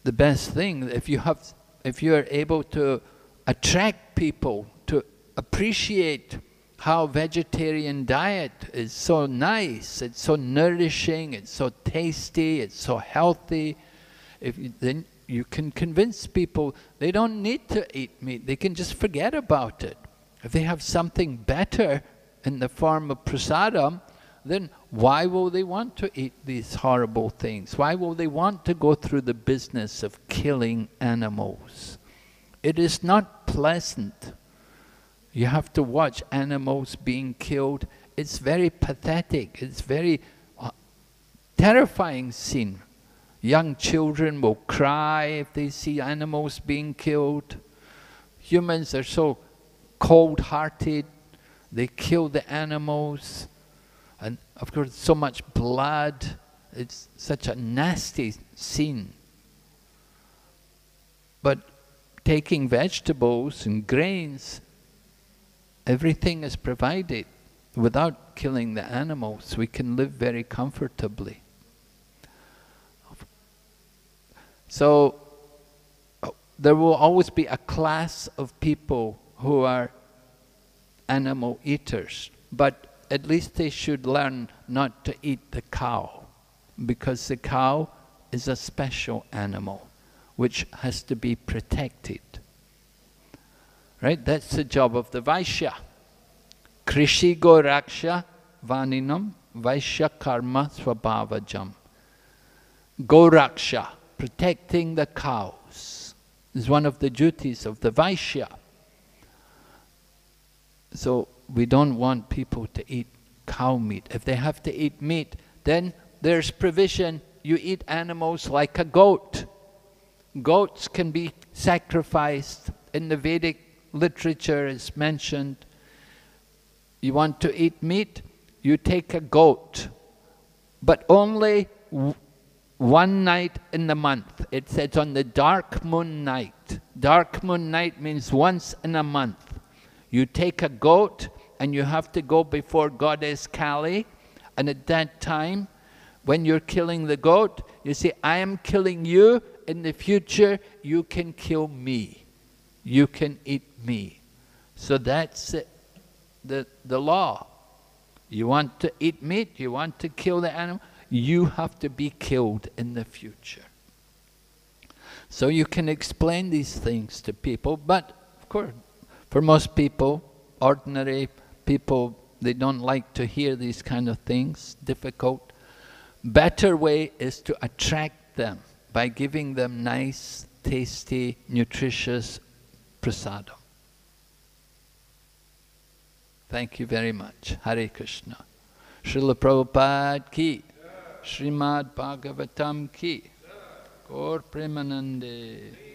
the best thing. If you have, if you are able to attract people to appreciate how vegetarian diet is so nice, it's so nourishing, it's so tasty, it's so healthy. If you, then you can convince people they don't need to eat meat, they can just forget about it. If they have something better in the form of prasadam, then why will they want to eat these horrible things? Why will they want to go through the business of killing animals? It is not pleasant. You have to watch animals being killed. It's very pathetic. It's very uh, terrifying scene. Young children will cry if they see animals being killed. Humans are so cold-hearted. They kill the animals. And of course, so much blood. It's such a nasty scene. But taking vegetables and grains Everything is provided without killing the animals. We can live very comfortably. So there will always be a class of people who are animal eaters, but at least they should learn not to eat the cow, because the cow is a special animal which has to be protected. Right? That's the job of the Vaishya. Krishi Goraksha Vanijyam Vaishya Karma Swabhavajam. Goraksha, protecting the cows, is one of the duties of the Vaishya. So we don't want people to eat cow meat. If they have to eat meat, then there's provision. You eat animals like a goat. Goats can be sacrificed in the Vedic literature is mentioned. You want to eat meat, you take a goat, but only one night in the month. It says on the dark moon night. Dark moon night means once in a month. You take a goat and you have to go before Goddess Kali, and at that time, when you're killing the goat, you say, I am killing you, in the future you can kill me. You can eat me. So that's the, the law. You want to eat meat, you want to kill the animal, you have to be killed in the future. So you can explain these things to people, but of course, for most people, ordinary people, they don't like to hear these kind of things, difficult. Better way is to attract them by giving them nice, tasty, nutritious prasadam. Thank you very much. Hare Krishna. Srila Prabhupada ki. Srimad Bhagavatam ki. Gaur Premanande